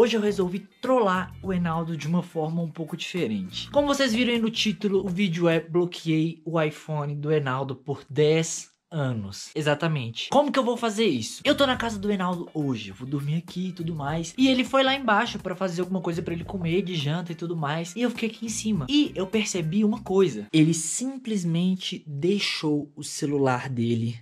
Hoje eu resolvi trollar o Enaldo de uma forma um pouco diferente. Como vocês viram aí no título, o vídeo é Bloqueei o iPhone do Enaldo por 10 anos. Exatamente. Como que eu vou fazer isso? Eu tô na casa do Enaldo hoje, eu vou dormir aqui e tudo mais. E ele foi lá embaixo pra fazer alguma coisa pra ele comer de janta e tudo mais. E eu fiquei aqui em cima. E eu percebi uma coisa. Ele simplesmente deixou o celular dele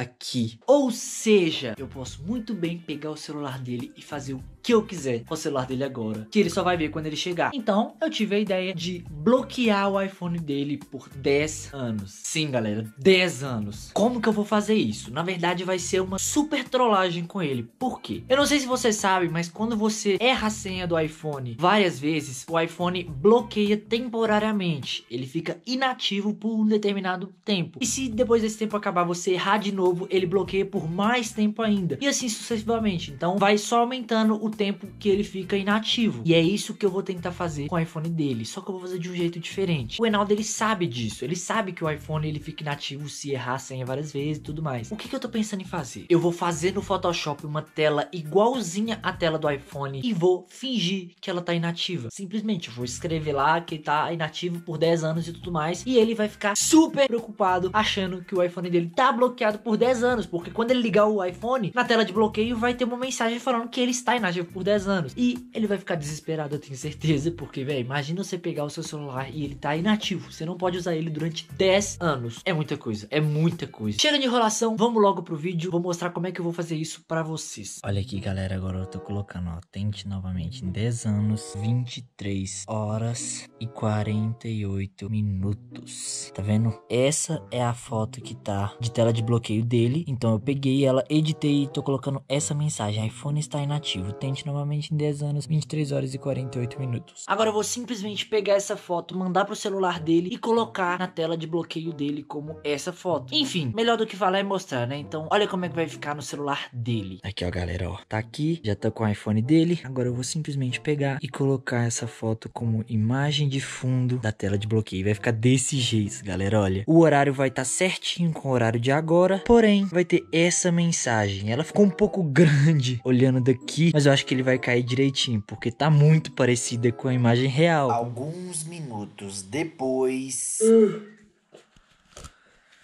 aqui. Ou seja, eu posso muito bem pegar o celular dele e fazer o que eu quiser o celular dele agora, que ele só vai ver quando ele chegar. Então, eu tive a ideia de bloquear o iPhone dele por 10 anos. Sim, galera, 10 anos. Como que eu vou fazer isso? Na verdade, vai ser uma super trollagem com ele. Por quê? Eu não sei se você sabe, mas quando você erra a senha do iPhone várias vezes, o iPhone bloqueia temporariamente. Ele fica inativo por um determinado tempo. E se depois desse tempo acabar você errar de novo, ele bloqueia por mais tempo ainda. E assim sucessivamente. Então, vai só aumentando o tempo que ele fica inativo. E é isso que eu vou tentar fazer com o iPhone dele, só que eu vou fazer de um jeito diferente. O Enaldo ele sabe disso, ele sabe que o iPhone ele fica inativo se errar a senha várias vezes e tudo mais. O que, que eu tô pensando em fazer? Eu vou fazer no Photoshop uma tela igualzinha à tela do iPhone e vou fingir que ela tá inativa. Simplesmente eu vou escrever lá que tá inativo por 10 anos e tudo mais e ele vai ficar super preocupado achando que o iPhone dele tá bloqueado por 10 anos, porque quando ele ligar o iPhone, na tela de bloqueio vai ter uma mensagem falando que ele está inativo por 10 anos. E ele vai ficar desesperado, eu tenho certeza, porque, velho, imagina você pegar o seu celular e ele tá inativo. Você não pode usar ele durante 10 anos. É muita coisa, é muita coisa. Chega de enrolação, vamos logo pro vídeo. Vou mostrar como é que eu vou fazer isso pra vocês. Olha aqui, galera, agora eu tô colocando, ó, tente novamente em 10 anos, 23 horas e 48 minutos. Tá vendo? Essa é a foto que tá de tela de bloqueio dele. Então eu peguei ela, editei e tô colocando essa mensagem. iPhone está inativo. Tente novamente em 10 anos, 23 horas e 48 minutos. Agora eu vou simplesmente pegar essa foto, mandar pro celular dele e colocar na tela de bloqueio dele como essa foto. Enfim, melhor do que falar é mostrar, né? Então, olha como é que vai ficar no celular dele. Aqui, ó, galera, ó. Tá aqui, já tá com o iPhone dele. Agora eu vou simplesmente pegar e colocar essa foto como imagem de fundo da tela de bloqueio. Vai ficar desse jeito, galera, olha. O horário vai estar tá certinho com o horário de agora, porém, vai ter essa mensagem. Ela ficou um pouco grande olhando daqui, mas eu acho que que ele vai cair direitinho, porque tá muito parecida com a imagem real. Alguns minutos depois.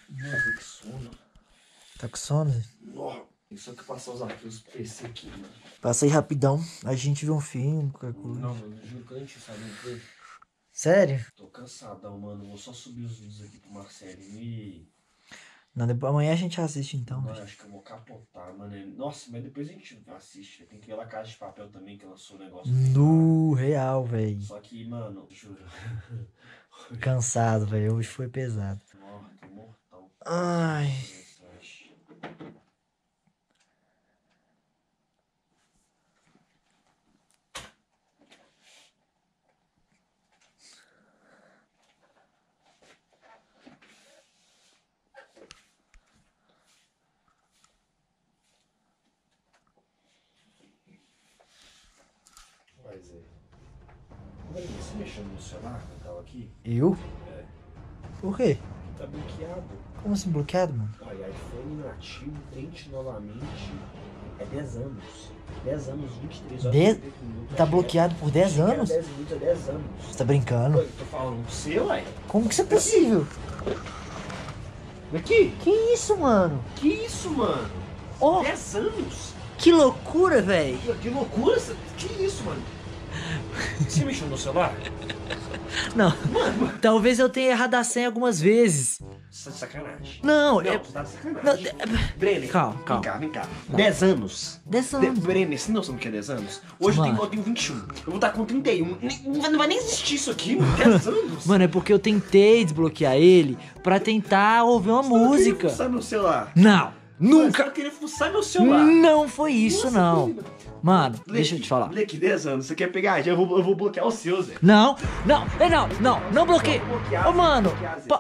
Nossa, que sono. Tá com sono? Nossa, só que passar os arquivos pra esse aqui, mano. Passa aí rapidão. A gente vê um filme, qualquer coisa. Não, mano, juro que antes, sabe o Sério? Tô cansadão, mano. Vou só subir os vídeos aqui pro Marcelo e não, depois, amanhã a gente assiste então. Mano, acho que eu vou capotar, mano. Nossa, mas depois a gente assiste. Tem que ver a Casa de Papel também, que lançou o negócio. No real, velho. Só que, mano, juro. Cansado, velho. Hoje foi pesado. Morto, mortão. Ai. Mexeu no celular quando tava aqui? Eu? É. Por quê? Tá bloqueado. Como assim bloqueado, mano? Olha, iPhone inativo, tente novamente. É 10 anos. 10 anos, 23 horas. 10... Minutos, tá bloqueado por 10 anos? 10 minutos é 10 anos. Você tá brincando? Eu tô falando com você, ué. Como que isso é possível? Aqui? Que isso, mano? Que isso, mano? Oh. 10 anos? Que loucura, velho. Que loucura? Que isso, mano? Você mexeu no celular? Não. Mano. Talvez eu tenha errado a senha algumas vezes. Você tá de sacanagem. Não, não é. Você tá de sacanagem. Não, Brenner, calma, calma. Vem cá, vem cá. 10 anos. 10 anos. De... Brenner, você não sabe o que é 10 anos? Hoje mano. eu tenho 21. Eu vou estar com 31. Não vai nem existir isso aqui, mano. 10 anos. Mano, é porque eu tentei desbloquear ele pra tentar ouvir uma você música. Você no celular? Não. Nunca. Eu queria fuçar meu celular. Não foi isso, Nossa, não. Filho. Mano, Leque, deixa eu te falar. Leque, 10 anos, você quer pegar? Eu vou, eu vou bloquear o seu, Zé. Não, não, não, não, não bloqueie. Ô, mano,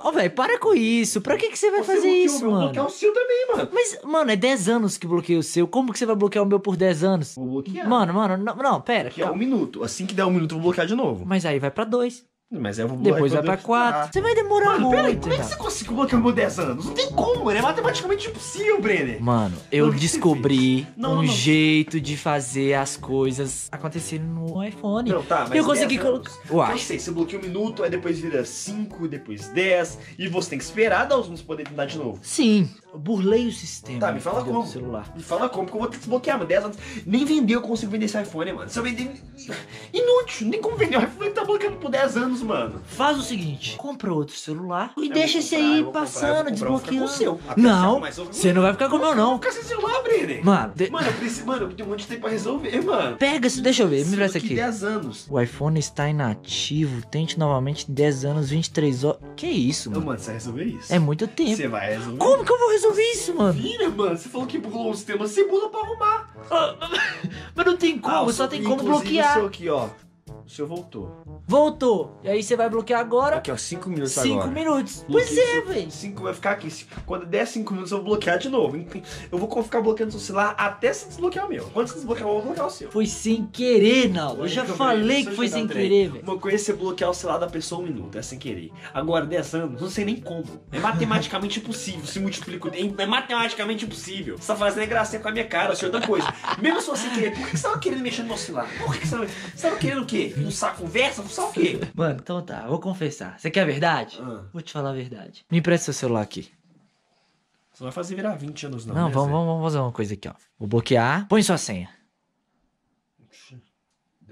ô, velho, para com isso. Pra que, que você vai você fazer isso, meu, mano? Eu vou bloquear o seu também, mano. Mas, mano, é 10 anos que bloqueei o seu. Como que você vai bloquear o meu por 10 anos? Vou bloquear. Mano, mano, não, não pera. Aqui é um minuto. Assim que der um minuto, eu vou bloquear de novo. Mas aí vai pra dois. Mas eu vou Depois vai pra vou- 4. Ah. Você vai demorar Mano, muito. peraí, como é que você conseguiu bloquear o meu 10 anos? Não tem como, mano. É matematicamente impossível, Brenner. Mano, eu Não, o que você descobri? Não, um não, não. jeito de fazer as coisas acontecerem no iPhone. Não, tá, mas eu consegui 10 colocar. Uai. Eu sei, você bloqueia um minuto, aí depois vira 5, depois 10, e você tem que esperar dar os pra poder tentar de novo. Sim, burlei o sistema. Tá, me fala como. celular. Me fala como, porque eu vou ter que desbloquear, mano. 10 anos. Nem vender eu consigo vender esse iPhone, mano. Se eu vender. Inútil, não tem como vender o iPhone tá bloqueando por 10 anos, mano. Faz o seguinte, compra outro celular e Eu deixa esse aí passando, comprar, com o seu. desbloqueando. Não, você- não vai ficar com o meu, Eu não. vou ficar sem celular, Brenner. Mano, de- Mano, eu preciso, mano, eu tenho um monte de tempo pra resolver, mano. pega isso, deixa eu ver, me presta aqui. 10 anos. O iPhone está inativo, tente novamente 10 anos, 23 horas. Que isso, Não, mano? mano, você vai resolver isso. É muito tempo. Você vai resolver Como que eu vou resolver isso, mano? Vira, mano. Você falou que burlou o sistema, você burla pra arrumar. Mas não tem como, Ah, só tem como bloquear. O seu aqui, ó. O seu voltou. Voltou. E aí você vai bloquear agora Aqui, ó, 5 minutos 5 agora. minutos. Bloqueei Pois é, velho. cinco vai ficar aqui. Quando der 5 minutos, eu vou bloquear de novo. Eu vou ficar bloqueando seu celular até se desbloquear o meu. Quando você desbloquear, eu vou bloquear o seu. Foi sem querer, não. Eu já falei que foi sem querer, velho. Uma coisa é você bloquear o celular da pessoa um minuto, é sem querer. Agora, 10 anos, não sei nem como. É matematicamente impossível. Se multiplica. É é matematicamente impossível. Você tá fazendo gracinha com a minha cara, senhor outra coisa. Mesmo se você querer, por que você tava querendo mexer no meu celular? Por que você tava, você tava querendo o quê? Fuçar conversa? Fuçar o quê? Mano, então tá, vou confessar. Você quer a verdade? Ah. Vou te falar a verdade. Me empresta seu celular aqui. Você não vai fazer virar 20 anos, não. Não, né, vamos, vamos, vamos fazer uma coisa aqui, ó. Vou bloquear. Põe sua senha.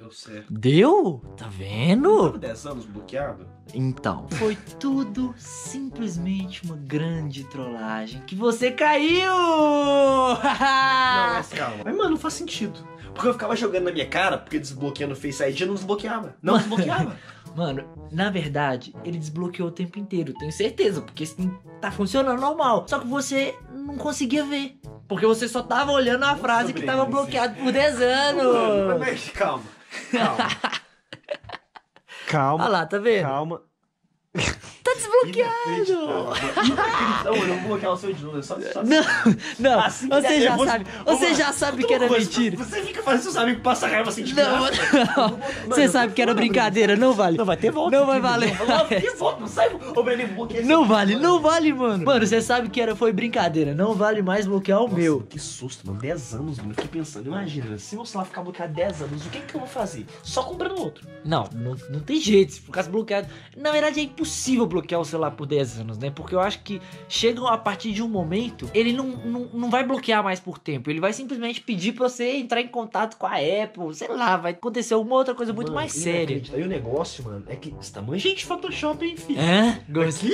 Deu certo. Deu? Tá vendo? 10 anos bloqueado? Então, foi tudo simplesmente uma grande trollagem que você caiu! Não, mas calma. Mas, mano, não faz sentido. Porque eu ficava jogando na minha cara, porque desbloqueando o Face ID não desbloqueava. Não desbloqueava. Mano, na verdade, ele desbloqueou o tempo inteiro, tenho certeza, porque tá funcionando normal. Só que você não conseguia ver. Porque você só tava olhando a frase que tava bloqueado por 10 Mano, anos. mas calma. Calma. Olha Calma. lá, tá vendo? Calma. Desbloqueado. Não, eu não vou bloquear o seu de novo. é Só, só Não, não, Assim você já vou- sabe, vou- você já sabe que era mentira. Você fica fazendo seus amigos passar raiva assim de Não, graça. não, você sabe que era brincadeira, não vale. Não vai ter volta. Não vai valer. Não, não, que volta, não sai. Ô, Brené, bloqueia esse- Não vale, não vale, mano. Mano, você sabe que era, foi brincadeira. Não vale mais bloquear o meu. Que susto, mano. 10 anos, mano. Eu fiquei pensando, imagina, se meu celular ficar bloqueado 10 anos, o que, que eu vou fazer? Só comprando outro. Não, não, não tem jeito. Se ficasse bloqueado. Na verdade, é impossível bloquear o celular por 10 anos, né? Porque eu acho que chega a partir de um momento, ele não, não, não vai bloquear mais por tempo. Ele vai simplesmente pedir pra você entrar em contato com a Apple. Sei lá, vai acontecer alguma outra coisa muito Mano, mais séria. E o negócio, mano, é que você tá manjando de Photoshop, hein, filho? É? Gostou?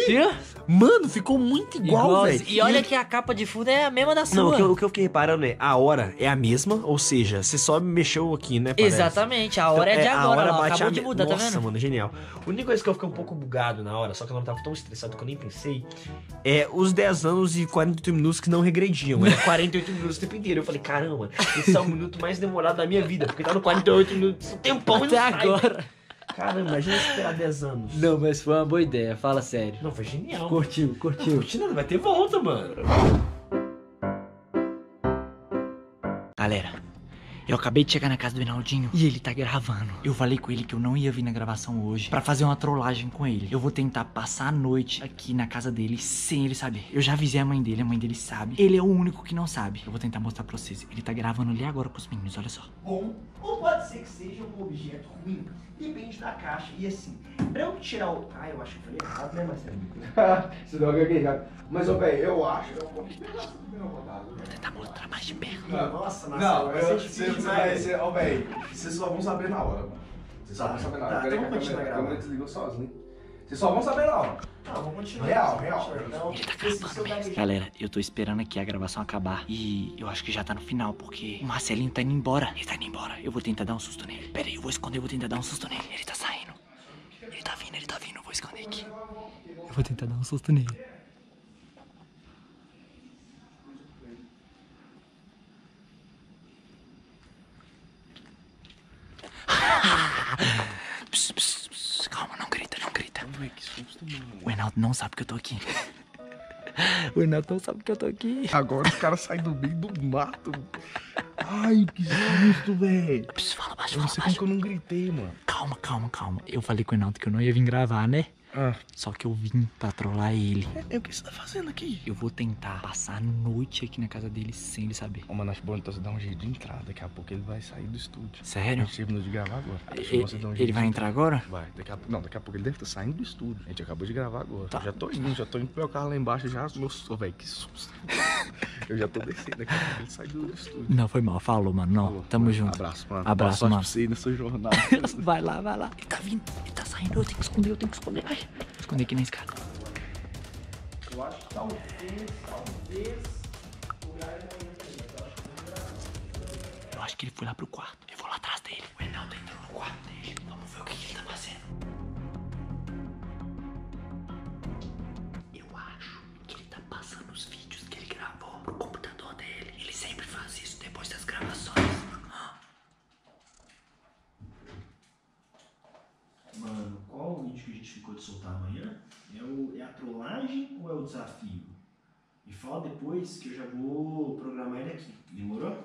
Mano, ficou muito igual, velho. E olha que a capa de fundo é a mesma da sua. Não, o que, eu, o que eu fiquei reparando é, a hora é a mesma, ou seja, você só mexeu aqui, né? parece. Exatamente, a hora Então, é de a agora, hora ó, bate acabou a de mudar, tá Nossa, vendo? mano, genial. A única coisa que eu fiquei um pouco bugado na hora, só que eu não tava tão estressado que eu nem pensei, é os 10 anos e 48 minutos que não regrediam. Era 48 minutos o tempo inteiro. Eu falei, caramba, esse é o minuto mais demorado da minha vida, porque tá no 48 minutos um tempão e Até não sai. agora. Caramba, imagina esperar 10 anos. Não, mas foi uma boa ideia, fala sério. Não, foi genial. Curtiu, Não curtiu. curti nada, vai ter volta, mano. Galera, eu acabei de chegar na casa do Reinaldinho e ele tá gravando. Eu falei com ele que eu não ia vir na gravação hoje pra fazer uma trollagem com ele. Eu vou tentar passar a noite aqui na casa dele sem ele saber. Eu já avisei a mãe dele, a mãe dele sabe. Ele é o único que não sabe. Eu vou tentar mostrar pra vocês. Ele tá gravando ali agora com os meninos, olha só. bom ou pode ser que seja um objeto ruim. Depende da caixa. E assim, pra eu tirar o. Ah, eu acho que eu falei errado, né, Marcelo? Se não gaguejado. Mas, ô, velho, eu acho. Eu vou pegar essa primeira rodada, velho. Vou tentar mostrar mais de perto. Nossa, Marcelo, Não, ser eu, difícil você, vai ser. Ô, velho, vocês só vão saber na hora, mano. Vocês só Tá, vão saber na tá, hora. Peraí então que a vamos continuar câmera, a gravando. câmera desligou sozinho. Vocês só vão saber na hora. Não, vamos continuar. Real, real. Então, Ele tá se- se eu Galera, eu tô esperando aqui a gravação acabar. E eu acho que já tá no final, porque o Marcelinho tá indo embora. Ele tá indo embora. Eu vou tentar dar um susto nele. Pera aí, eu vou esconder, eu vou tentar dar um susto nele. Ele tá saindo. Ele tá vindo, ele tá vindo. Eu vou esconder aqui. Eu vou tentar dar um susto nele. Pss, pss, pss. Calma, não grita, não grita. O Reinaldo não sabe que eu tô aqui. O Reinaldo não sabe que eu tô aqui. Agora os caras saem do meio do mato. Ai, que susto, velho. Fala baixo, Eu não fala sei como baixo. que eu não gritei, mano. Calma, calma, calma. Eu falei com o Reinaldo que eu não ia vir gravar, né? Ah, Só que eu vim pra trollar ele. é, o que você tá fazendo aqui? Eu vou tentar passar a noite aqui na casa dele sem ele saber. Ô, mano, acho bom então você dar um jeito de entrar. Daqui a pouco ele vai sair do estúdio. A Sério? gente terminou de gravar agora. Ele, bom você um ele jeito vai de entrar agora? Vai, daqui a. Não, daqui a pouco ele deve estar saindo do estúdio. A gente acabou de gravar agora. Tá. Já tô indo, já tô indo pro meu carro lá embaixo já. Susto, velho, que susto. eu já tô descendo, daqui a pouco ele sai do, estúdio. Não, foi mal. Falou, mano. Não, Falou. tamo Mano, junto. Abraço, mano. Abraço, Boa sorte mano. pra você nessa jornada. Vai lá, vai lá. Ele tá vindo, ele tá saindo. Eu tenho que esconder, eu tenho que esconder. Ai, vou esconder aqui na escada. Eu acho que talvez, talvez. o eu acho que ele foi lá pro quarto. Eu vou lá atrás dele. O Reinaldo entrou no quarto dele. Vamos ver o que, que ele tá fazendo. Trollagem ou é o desafio? Me fala depois que eu já vou programar ele aqui. Demorou?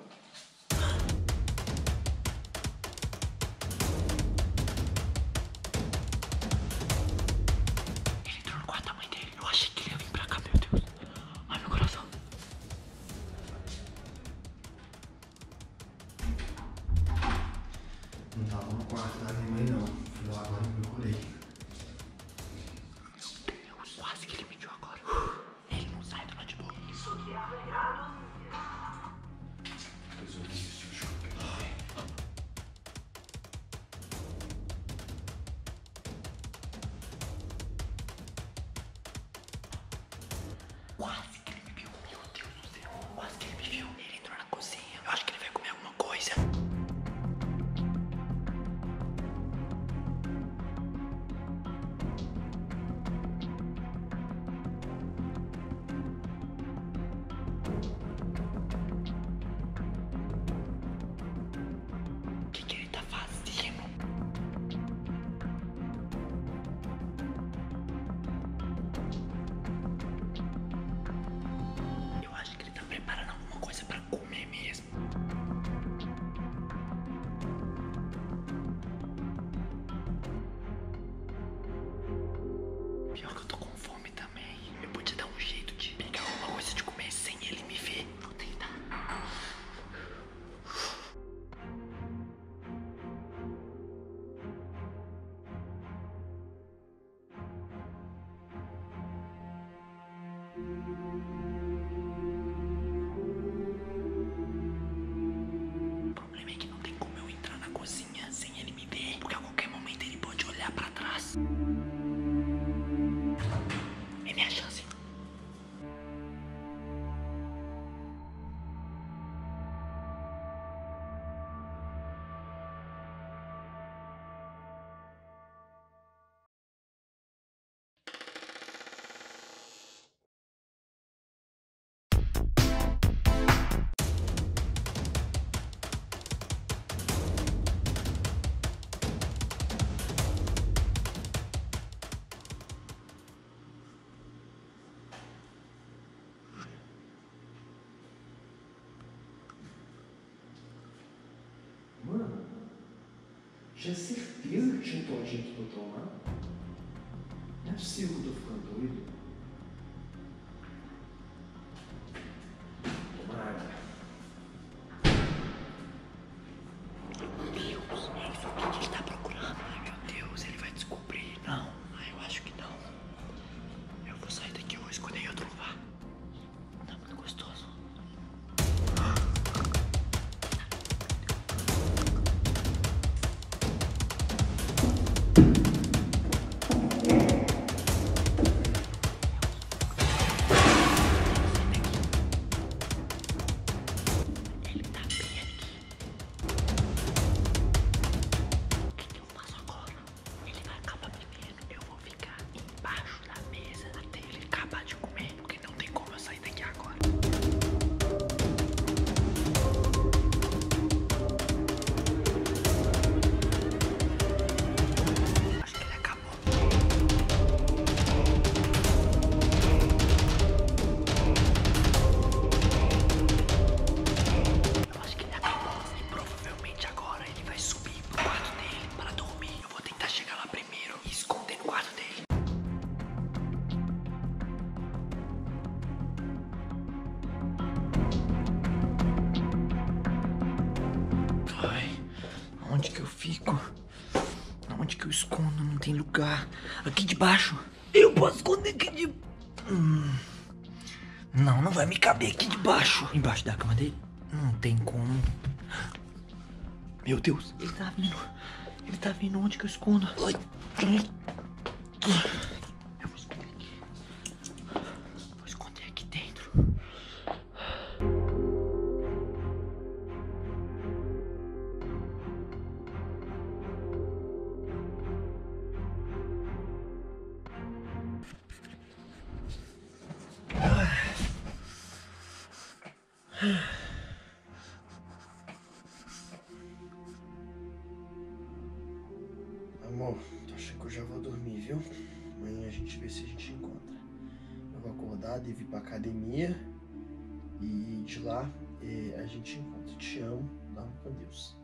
Tinha certeza que tinha um todinho pra eu tomar? Não é possível que eu tô ficando doido. Eu posso esconder aqui de. Hum. Não, não vai me caber aqui debaixo. Embaixo da cama dele? Não tem como. Meu Deus, ele tá vindo. Ele tá vindo onde que eu escondo? Ai. Amor, tô achando que eu já vou dormir, viu? Amanhã a gente vê se a gente encontra. Eu vou acordar, devo ir pra academia. E de lá eh, a gente encontra. Te amo, dorme com Deus.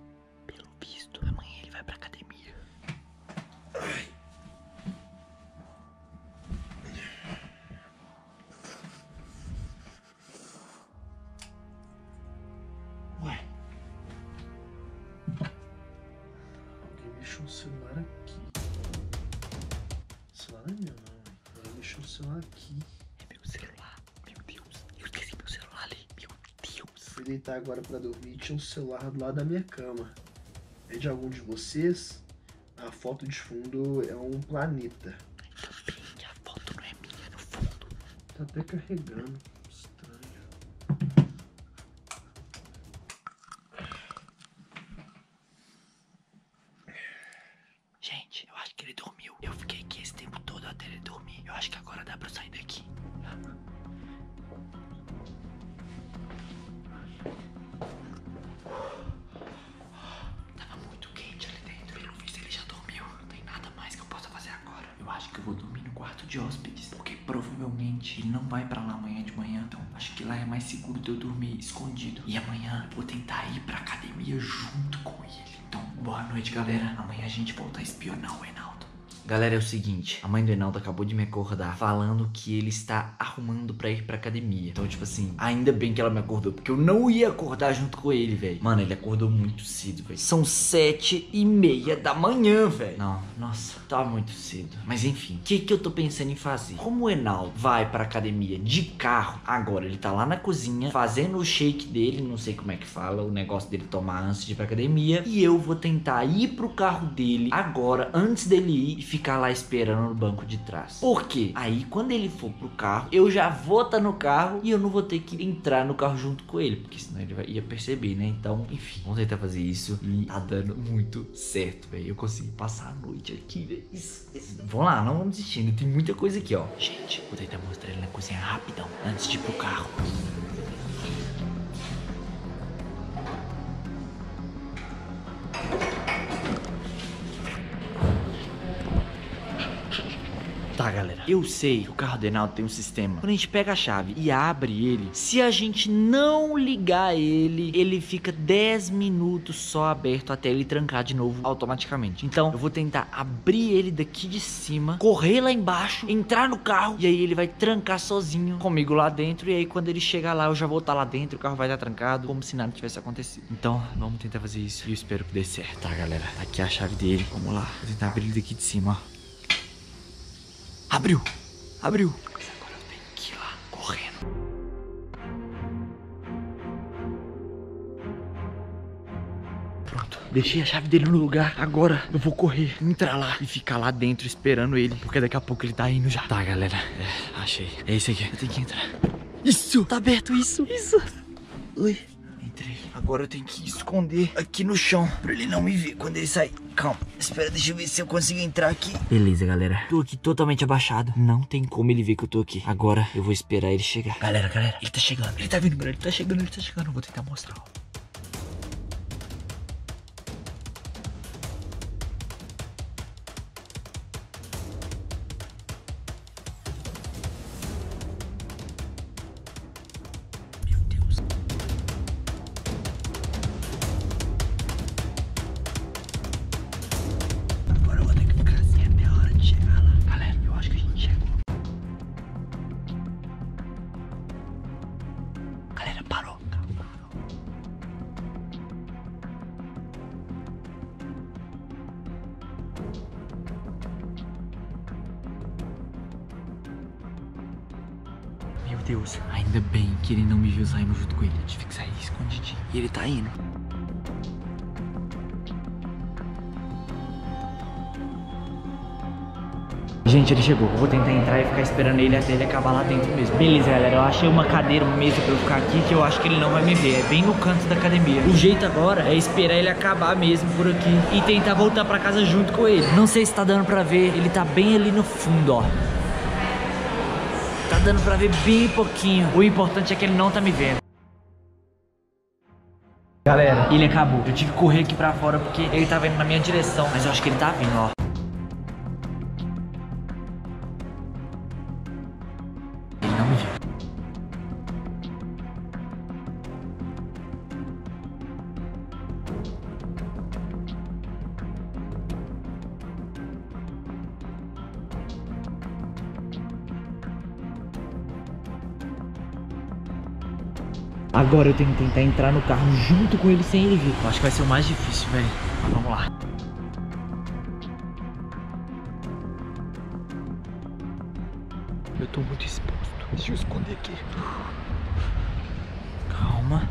Deitar agora pra dormir tinha um celular do lado da minha cama. É de algum de vocês? A foto de fundo é um planeta. Bem que a foto não é minha no fundo. Tá até carregando. Provavelmente ele não vai pra lá amanhã de manhã. Então acho que lá é mais seguro de eu dormir escondido. E amanhã eu vou tentar ir pra academia junto com ele. Então, boa noite, galera. Amanhã a gente volta a espionar o Enaldo. Galera, é o seguinte, a mãe do Enaldo acabou de me acordar falando que ele está arrumando pra ir pra academia. Então, tipo assim, ainda bem que ela me acordou, porque eu não ia acordar junto com ele, velho. Mano, ele acordou muito cedo, velho. São sete e meia da manhã, velho. Não, nossa, tá muito cedo. Mas enfim, o que que eu tô pensando em fazer? Como o Enaldo vai pra academia de carro, agora ele tá lá na cozinha fazendo o shake dele, não sei como é que fala, o negócio dele tomar antes de ir pra academia. E eu vou tentar ir pro carro dele agora, antes dele ir, ficar lá esperando no banco de trás. Por quê? Aí, quando ele for pro carro, eu já vou estar no carro e eu não vou ter que entrar no carro junto com ele, porque senão ele vai, ia perceber, né? Então, enfim, vamos tentar fazer isso e tá dando muito certo, velho. Eu consegui passar a noite aqui, velho. Isso, isso. Vamos lá, não vamos desistir, ainda tem muita coisa aqui, ó. Gente, vou tentar mostrar ele na cozinha rapidão, antes de ir pro carro. Eu sei que o carro do Enaldo tem um sistema. Quando a gente pega a chave e abre ele, se a gente não ligar ele, ele fica 10 minutos só aberto até ele trancar de novo automaticamente. Então, eu vou tentar abrir ele daqui de cima, correr lá embaixo, entrar no carro e aí ele vai trancar sozinho comigo lá dentro. E aí, quando ele chegar lá, eu já vou estar lá dentro, o carro vai estar trancado, como se nada tivesse acontecido. Então, vamos tentar fazer isso e eu espero que dê certo. Tá, galera. Tá aqui a chave dele. Vamos lá. Vou tentar abrir ele daqui de cima, ó. Abriu! Abriu! Mas agora eu tenho que ir lá, correndo. Pronto, deixei a chave dele no lugar. Agora eu vou correr, entrar lá e ficar lá dentro esperando ele. Porque daqui a pouco ele tá indo já. Tá, galera. É, achei. É esse aqui. Eu tenho que entrar. Isso! Tá aberto, isso! Isso! Oi. Agora eu tenho que esconder aqui no chão pra ele não me ver quando ele sair. Calma. Espera, deixa eu ver se eu consigo entrar aqui. Beleza, galera. Tô aqui totalmente abaixado. Não tem como ele ver que eu tô aqui. Agora eu vou esperar ele chegar. Galera, galera. Ele tá chegando. Ele tá vindo. Ele tá chegando, ele tá chegando. Eu vou tentar mostrar, ó. Deus, ainda bem que ele não me viu saindo junto com ele. Eu tive que sair escondidinho. E ele tá indo. Gente, ele chegou. Eu vou tentar entrar e ficar esperando ele até ele acabar lá dentro mesmo. Beleza, galera. Eu achei uma cadeira, uma mesa pra eu ficar aqui que eu acho que ele não vai me ver. É bem no canto da academia. O jeito agora é esperar ele acabar mesmo por aqui e tentar voltar pra casa junto com ele. Não sei se tá dando pra ver. Ele tá bem ali no fundo, ó. Tá dando pra ver bem pouquinho. O importante é que ele não tá me vendo. Galera, ele acabou. Eu tive que correr aqui pra fora porque ele tava indo na minha direção. Mas eu acho que ele tá vindo, ó. Agora eu tenho que tentar entrar no carro junto com ele sem ele ver. Eu acho que vai ser o mais difícil, velho. Mas vamos lá. Eu tô muito exposto. Deixa eu esconder aqui. Calma.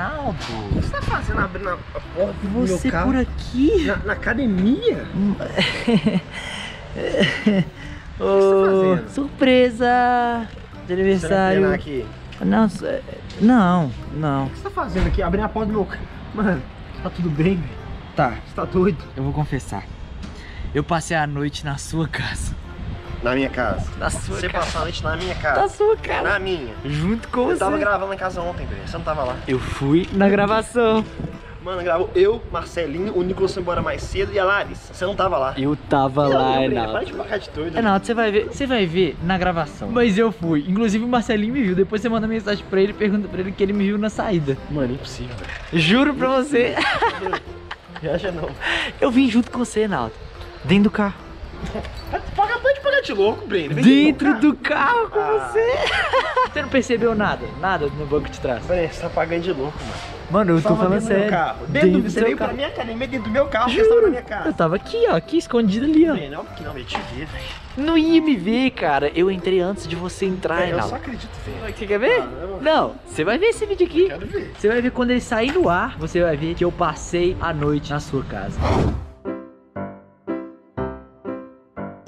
Renaldo! O que você tá fazendo abrindo a porta do meu Você por aqui? Na, na academia? Ô, fazendo? surpresa de Você aniversário. treinar aqui? Não, é- não, não. O que você tá fazendo aqui? Abrindo a porta do meu carro. Mano, tá tudo bem, velho? Tá, Você tá doido? eu vou confessar. Eu passei a noite na sua casa. Na minha casa. Na sua Você casa. passou a na minha Na casa. sua casa. Na minha. Junto com Eu você. tava gravando em casa ontem, Breno. Você não tava lá. Eu fui na gravação. Mano, gravou eu, Marcelinho, o Nicolas foi embora mais cedo e a Larissa. Você não tava lá. Eu tava Não, lá, Breno, Para Renato. de pagar de doido. Renato, você vai ver, você vai ver na gravação. Mas eu fui. Inclusive o Marcelinho me viu. Depois você manda mensagem pra ele e pergunta pra ele que ele me viu na saída. Mano, impossível, velho. Juro pra você. Viaja não. Eu vim junto com você, Renato. Dentro do carro. De louco, Breno. Dentro do carro com Ah. você. Você não percebeu nada? Nada no banco de trás. Breno, você tá pagando de louco, mano. Mano, eu tô Tava falando dentro sério. carro. Dentro, do, do você veio carro. pra minha academia dentro do meu carro, você estava na Juro. minha Eu casa. tava aqui, ó, aqui escondido ali, ó. Breno, óbvio que não, eu te vi, velho. Não ia me ver, cara. Eu entrei antes de você entrar, Breno, eu só acredito ver. Você quer ver? Ah, eu- Não, você vai ver esse vídeo aqui. Quero ver. Você vai ver quando ele sair no ar, você vai ver que eu passei a noite na sua casa.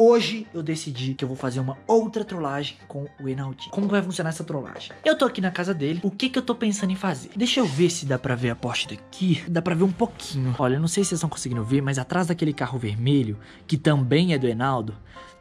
Hoje eu decidi que eu vou fazer uma outra trollagem com o Enaldinho. Como que vai funcionar essa trollagem? Eu tô aqui na casa dele. O que que eu tô pensando em fazer? Deixa eu ver se dá pra ver a Porsche daqui. Dá pra ver um pouquinho. Olha, eu não sei se vocês estão conseguindo ver, mas atrás daquele carro vermelho, que também é do Enaldo,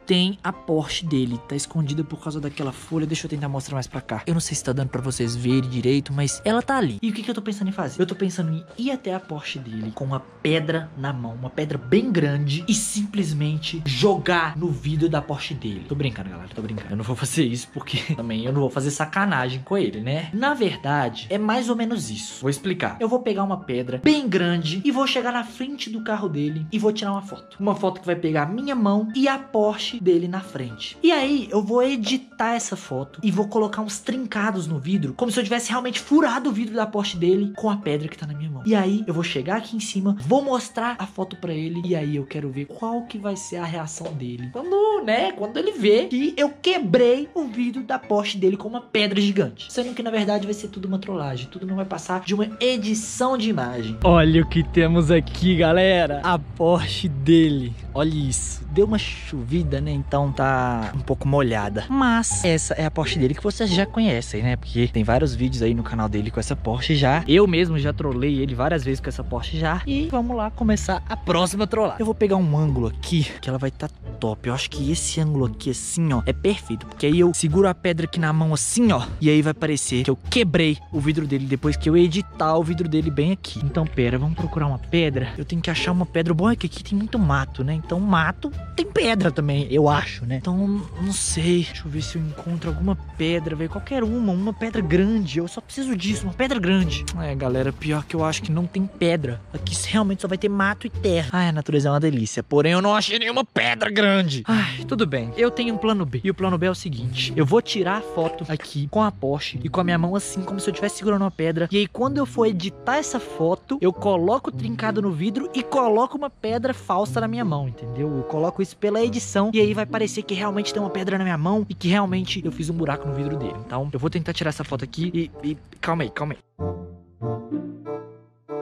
tem a Porsche dele. Tá escondida por causa daquela folha. Deixa eu tentar mostrar mais pra cá. Eu não sei se tá dando pra vocês verem direito, mas ela tá ali. E o que, que eu tô pensando em fazer? Eu tô pensando em ir até a Porsche dele com uma pedra na mão, uma pedra bem grande, e simplesmente jogar no vidro da Porsche dele. Tô brincando, galera, tô brincando. Eu não vou fazer isso porque também eu não vou fazer sacanagem com ele, né? Na verdade, é mais ou menos isso. Vou explicar. Eu vou pegar uma pedra bem grande e vou chegar na frente do carro dele e vou tirar uma foto. Uma foto que vai pegar a minha mão e a Porsche dele na frente. E aí eu vou editar essa foto e vou colocar uns trincados no vidro, como se eu tivesse realmente furado o vidro da Porsche dele com a pedra que tá na minha mão. E aí eu vou chegar aqui em cima, vou mostrar a foto pra ele e aí eu quero ver qual que vai ser a reação dele. Quando, né, quando ele vê que eu quebrei o vidro da Porsche dele com uma pedra gigante. Sendo que na verdade vai ser tudo uma trollagem, tudo não vai passar de uma edição de imagem. Olha o que temos aqui, galera. A Porsche dele. Olha isso. Deu uma chovida, né? Então tá um pouco molhada. Mas essa é a Porsche dele que vocês já conhecem, né? Porque tem vários vídeos aí no canal dele com essa Porsche já. Eu mesmo já trolei ele várias vezes com essa Porsche já. E vamos lá começar a próxima trollagem. Eu vou pegar um ângulo aqui que ela vai estar tá top. Eu acho que esse ângulo aqui assim, ó, é perfeito. Porque aí eu seguro a pedra aqui na mão assim, ó. E aí vai parecer que eu quebrei o vidro dele depois que eu editar o vidro dele bem aqui. Então, pera, vamos procurar uma pedra. Eu tenho que achar uma pedra. O bom é que aqui tem muito mato, né? Então, mato tem pedra também, eu acho, né? Então, não sei. Deixa eu ver se eu encontro alguma pedra, velho. Qualquer uma, uma pedra grande. Eu só preciso disso, uma pedra grande. É, galera, pior que eu acho que não tem pedra. Aqui realmente só vai ter mato e terra. Ai, a natureza é uma delícia. Porém, eu não achei nenhuma pedra grande. Ai, tudo bem. Eu tenho um plano B. E o plano B é o seguinte: eu vou tirar a foto aqui com a Porsche e com a minha mão assim, como se eu estivesse segurando uma pedra. E aí, quando eu for editar essa foto, eu coloco o trincado no vidro e coloco uma pedra falsa na minha mão, entendeu? Eu coloco isso pela edição e aí vai parecer que realmente tem uma pedra na minha mão e que realmente eu fiz um buraco no vidro dele. Então, eu vou tentar tirar essa foto aqui e, e calma aí, calma aí.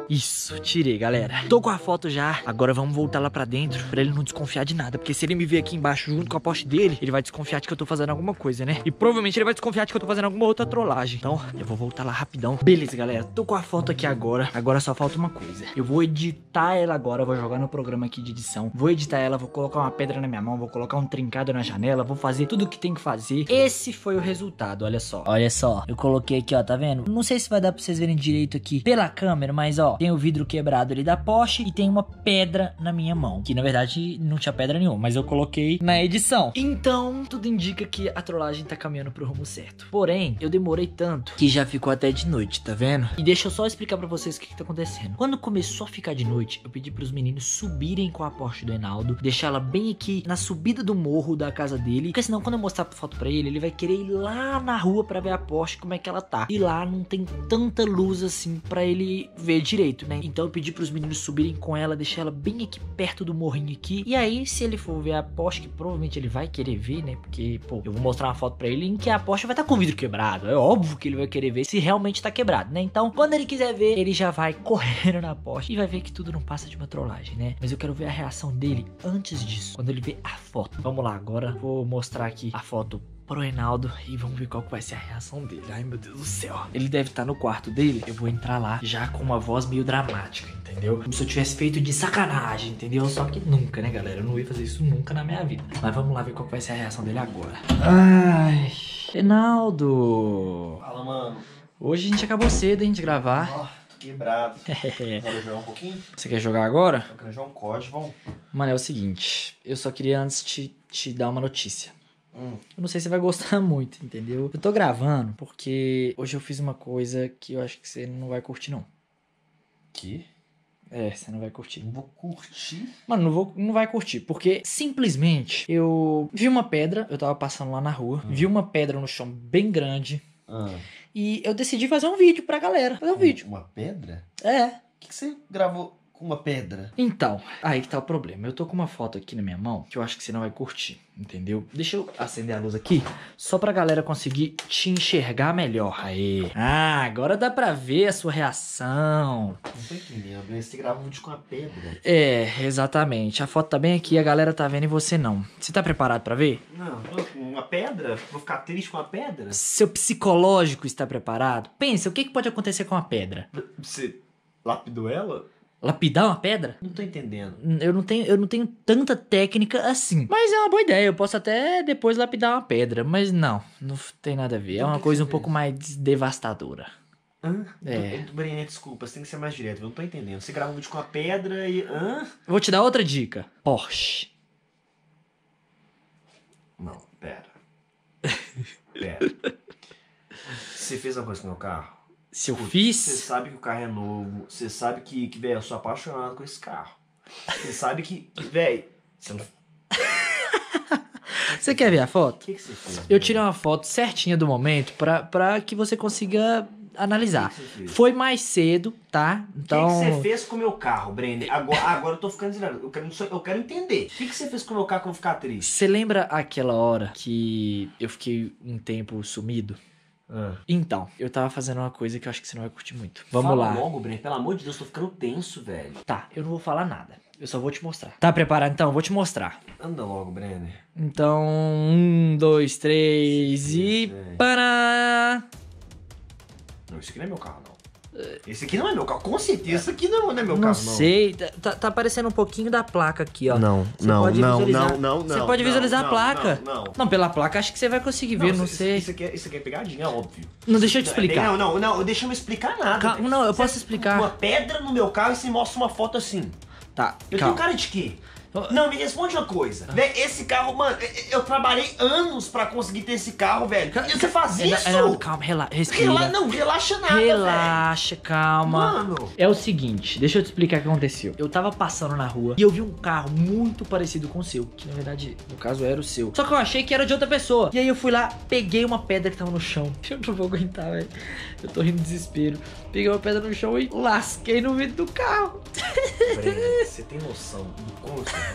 Isso, tirei, galera. Tô com a foto já. Agora vamos voltar lá pra dentro pra ele não desconfiar de nada. Porque se ele me ver aqui embaixo junto com a poste dele, ele vai desconfiar de que eu tô fazendo alguma coisa, né? E provavelmente ele vai desconfiar de que eu tô fazendo alguma outra trollagem. Então, eu vou voltar lá rapidão. Beleza, galera. Tô com a foto aqui agora. Agora só falta uma coisa. Eu vou editar ela agora. Vou jogar no programa aqui de edição. Vou editar ela, vou colocar uma pedra na minha mão, vou colocar um trincado na janela, vou fazer tudo o que tem que fazer. Esse foi o resultado, olha só. Olha só, eu coloquei aqui, ó, tá vendo? Não sei se vai dar pra vocês verem direito aqui pela câmera, mas ó, tem o vidro quebrado ali da Porsche e tem uma pedra na minha mão. Que na verdade não tinha pedra nenhuma, mas eu coloquei na edição. Então, tudo indica que a trollagem tá caminhando pro rumo certo. Porém, eu demorei tanto que já ficou até de noite, tá vendo? E deixa eu só explicar pra vocês o que, que tá acontecendo. Quando começou a ficar de noite, eu pedi pros meninos subirem com a Porsche do Enaldo, deixar ela bem aqui na subida do morro da casa dele, porque senão quando eu mostrar a foto pra ele, ele vai querer ir lá na rua pra ver a Porsche como é que ela tá. E lá não tem tanta luz assim pra ele ver direito, né? Então eu pedi pros meninos subirem com ela, deixar ela bem aqui perto do morrinho aqui. E aí, se ele for ver a Porsche, que provavelmente ele vai querer ver, né? Porque, pô, eu vou mostrar uma foto pra ele em que a Porsche vai estar tá com o vidro quebrado. É óbvio que ele vai querer ver se realmente tá quebrado, né? Então, quando ele quiser ver, ele já vai correndo na Porsche e vai ver que tudo não passa de uma trollagem, né? Mas eu quero ver a reação dele antes disso, quando ele vê a foto. Vamos lá, agora vou mostrar aqui a foto pro Reinaldo e vamos ver qual que vai ser a reação dele. Ai, meu Deus do céu. Ele deve estar no quarto dele. Eu vou entrar lá já com uma voz meio dramática, entendeu? Como se eu tivesse feito de sacanagem, entendeu? Só que nunca, né, galera? Eu não ia fazer isso nunca na minha vida. Mas vamos lá ver qual que vai ser a reação dele agora. Ai, Reinaldo. Fala, mano. Hoje a gente acabou cedo, hein, de gravar. Tô quebrado. Bora jogar um pouquinho? Você quer jogar agora? Eu quero jogar um vamos. Mano, é o seguinte. Eu só queria antes te, te dar uma notícia. Hum. Eu não sei se você vai gostar muito, entendeu? Eu tô gravando porque hoje eu fiz uma coisa que eu acho que você não vai curtir, não. Que? É, você não vai curtir. Não vou curtir. Mano, não, vou, não vai curtir, porque simplesmente eu vi uma pedra, eu tava passando lá na rua, vi uma pedra no chão bem grande Ah, e eu decidi fazer um vídeo pra galera. Fazer um vídeo. Uma pedra? É. O que, que você gravou com uma pedra? Então, aí que tá o problema. Eu tô com uma foto aqui na minha mão que eu acho que você não vai curtir, entendeu? Deixa eu acender a luz aqui, só pra galera conseguir te enxergar melhor. Aí. Ah, agora dá pra ver a sua reação. Não tô entendendo. né? Você grava um vídeo com uma pedra? É, exatamente. A foto tá bem aqui, a galera tá vendo e você não. Você tá preparado pra ver? Não, uma pedra? Vou ficar triste com uma pedra? Seu psicológico está preparado? Pensa, o que, que pode acontecer com a pedra? Você lapidou ela? Lapidar uma pedra? Não tô entendendo. Eu não tenho, eu não tenho tanta técnica assim. Mas é uma boa ideia. Eu posso até depois lapidar uma pedra. Mas não, não tem nada a ver. É Então o uma coisa um você pouco mais devastadora. Hã? É. Breno, desculpa, você tem que ser mais direto. Eu não tô entendendo. Você grava um vídeo com uma pedra e. Hã? Vou te dar outra dica. Porsche. Não, pera. Pera. Você fez uma coisa com o meu carro? Se eu Você fiz. sabe que o carro é novo. Você sabe que, que velho, eu sou apaixonado com esse carro. Você sabe que. Velho. Você não. Você quer ver a O foto? que, que você fez? Eu tirei uma foto certinha do momento pra, pra que você consiga analisar. O que que você? Foi mais cedo, tá? O Então. que, que você fez com o meu carro, Brenner? Agora, agora eu tô ficando desesperado. Eu quero, eu quero entender. O que, que você fez com o meu carro que eu vou ficar triste? Você lembra aquela hora que eu fiquei um tempo sumido? Então, eu tava fazendo uma coisa que eu acho que você não vai curtir muito. Vamos Fala lá. logo, Brenner. Pelo amor de Deus, eu tô ficando tenso, velho. Tá, eu não vou falar nada. Eu só vou te mostrar. Tá preparado então? Eu Vou te mostrar. Anda logo, Brenner. Então, um, dois, três e. Sim, Para! Não, esse aqui não é meu carro, não. Esse aqui não é meu carro. Com certeza, esse aqui não é meu Não carro, sei, tá, tá- tá aparecendo um pouquinho da placa aqui, ó. Não, Você não, pode não, visualizar- não, não, Você não, pode não, visualizar não, a placa. não, não. Não, pela placa acho que você vai conseguir ver, não, isso, sei. Isso aqui, é, isso aqui é pegadinha, é óbvio. Não, deixa eu te explicar. Não, não, não, deixa eu me explicar nada. Não, eu Você- posso explicar. Uma pedra no meu carro e você mostra uma foto assim. Tá, Eu calma. tenho cara de quê? Não, me responde uma coisa. Véi, esse carro, mano, eu- trabalhei anos pra conseguir ter esse carro, velho. E você faz isso? Reinaldo, calma, rela respira. Rela- não, relaxa nada, velho. Relaxa, calma. Mano. É o seguinte, deixa eu te explicar o que aconteceu. Eu tava passando na rua e eu vi um carro muito parecido com o seu, que na verdade, no caso, era o seu. Só que eu achei que era de outra pessoa. E aí eu fui lá, peguei uma pedra que tava no chão. Eu não vou aguentar, velho. Eu tô rindo de desespero. Peguei uma pedra no chão e lasquei no vidro do carro. Breno, você tem noção do errado?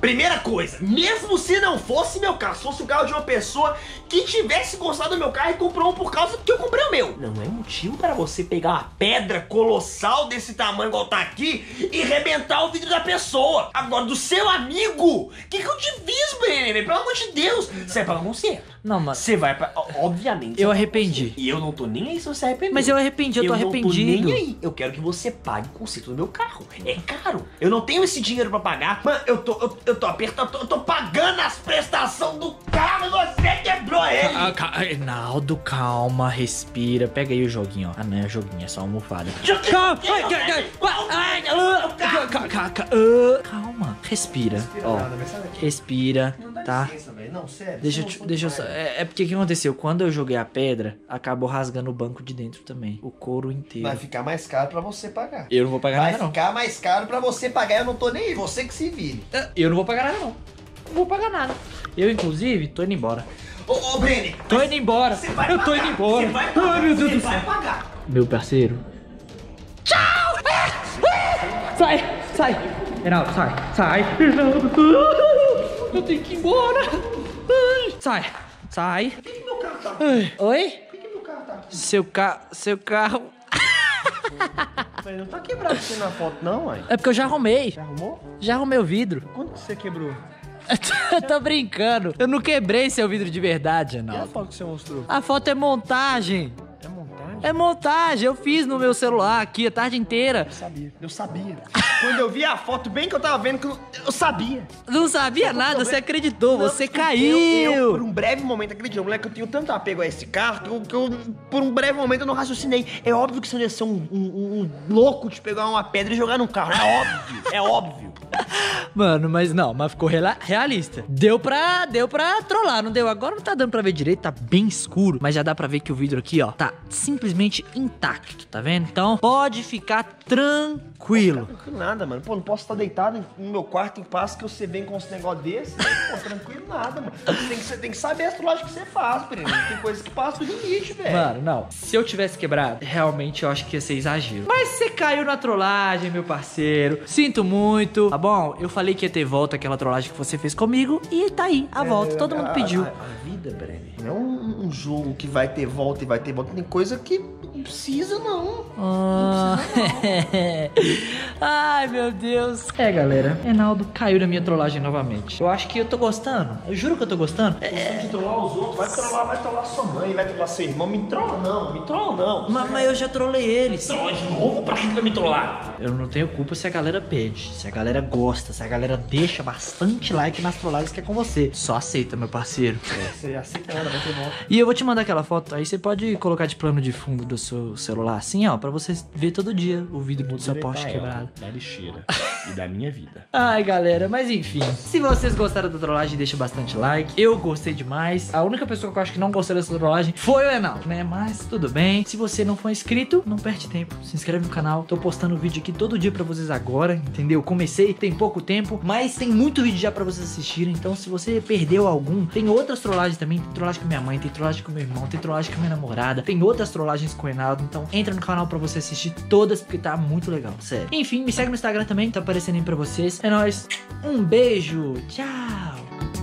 Primeira coisa, mesmo se não fosse meu carro, se fosse o carro de uma pessoa que tivesse gostado do meu carro e comprou um por causa que eu comprei o meu. Não é motivo para você pegar uma pedra colossal desse tamanho igual tá aqui e rebentar o vidro da pessoa. Agora, do seu amigo, que, que eu te fiz, Breno? Pelo amor de Deus, você vai pagar um conserto. Não, mas Você vai pra... Obviamente. eu arrependi. E eu não tô nem aí se você arrependeu. Mas eu arrependi, eu tô não arrependido. nem aí. Eu quero que você pague o conserto do meu carro. É caro. Eu não tenho esse dinheiro pra pagar. Mano, eu tô, eu, eu tô apertado, eu tô, eu tô pagando as prestações do carro e você quebrou ele. Ah, ca- Reinaldo, calma, respira. Pega aí o joguinho, ó. Ah, não é joguinho, é só almofada. Calma, calma, respira. Ó, respira, tá? Não, sério. Deixa eu, te- não deixa eu só. É, é porque o que aconteceu? Quando eu joguei a pedra, acabou rasgando o banco de dentro também. O couro inteiro. Vai ficar mais caro pra você pagar. Eu não vou pagar Vai nada, não. ficar mais caro pra você pagar. Eu não tô nem aí. Você que se vire. Eu não vou pagar nada, não. Não vou pagar nada. Eu, inclusive, tô indo embora. Ô, ô, Brene, Tô indo embora. vai Eu tô pagar. indo embora. Você vai pagar. Ai, meu Deus você do céu. vai pagar. Meu parceiro. Tchau! Sai! Sai! Reinaldo, sai! Sai! Reinaldo! Eu tenho que ir embora! Ai, Sai! Sai! Ai, Oi? Seu carro. Seu carro. Mas não tá quebrado assim na foto, não, uai. É porque eu já arrumei. Já arrumou? Já arrumei o vidro. Quando que você quebrou? Eu tô brincando. Eu não quebrei seu vidro de verdade, E a foto que você mostrou? A foto é montagem. É montagem? Eu fiz no meu celular aqui a tarde inteira. Eu sabia. Eu sabia. Quando eu vi a foto, bem que eu tava vendo, que eu, eu sabia. Não sabia nada, você acreditou, você Não, caiu. Eu, eu, por um breve momento, acredito, moleque, eu tenho tanto apego a esse carro que eu, que eu, por um breve momento, eu não raciocinei. É óbvio que você não ia ser um, um- um louco de pegar uma pedra e jogar num carro. É óbvio, é óbvio. Mano, mas não, mas ficou realista. Deu pra, deu pra trollar, não deu? Agora não tá dando pra ver direito, tá bem escuro, mas já dá pra ver que o vidro aqui, ó, tá simplesmente intacto, tá vendo? Então, pode ficar tranquilo. Tranquilo nada, mano. Pô, não posso estar deitado no meu quarto em paz que você vem com esse negócio desse. Pô, tranquilo nada, mano. Você tem que, você tem que saber a astrologia que você faz, Breno. Tem coisas que passam do limite, velho. Mano, não. Se eu tivesse quebrado, realmente eu acho que ia ser exagero. Mas você caiu na trollagem, meu parceiro. Sinto muito, tá bom? Eu falei que ia ter volta aquela trollagem que você fez comigo e tá aí, a volta. Todo mundo A- pediu. A, a vida, Breno, não é um, um jogo que vai ter volta e vai ter volta. Tem coisa que não precisa, não. Ah. Ai, meu Deus. É, galera. Reinaldo caiu na minha trollagem novamente. Eu acho que eu tô gostando. Eu juro que eu tô gostando. É, De trollar os outros, vai trollar, vai trollar sua mãe, vai trollar seu irmão. Me trola não, me trola não. mas, mas eu já trolei eles. Trola de novo? Pra que vai me trollar? Eu não tenho culpa se a galera pede, se a galera gosta, se a galera deixa bastante like nas trollagens que é com você. Só aceita, meu parceiro. Você aceita nada, vai ter volta. E eu vou te mandar aquela foto, aí você pode colocar de plano de fundo do seu celular, assim, ó, pra você ver todo dia o vidro do seu poste quebrado. Da lixeira e da minha vida. Ai, galera, mas enfim. Se vocês gostaram da trollagem, deixa bastante like. Eu gostei demais. A única pessoa que eu acho que não gostou dessa trollagem foi o Enaldo, né? Mas tudo bem. Se você não for inscrito, não perde tempo. Se inscreve no canal. Tô postando vídeo aqui todo dia pra vocês agora, entendeu? Comecei, tem pouco tempo, mas tem muito vídeo já pra vocês assistirem. Então, se você perdeu algum, tem outras trollagens também. Tem trollagem com minha mãe, tem trollagem com meu irmão, tem trollagem com minha namorada, tem outras trollagens com o Enaldo. Então, entra no canal pra você assistir todas, porque tá muito legal, sério. Enfim, me segue no Instagram também, tá aparecerem para vocês. É nóis, um beijo, tchau!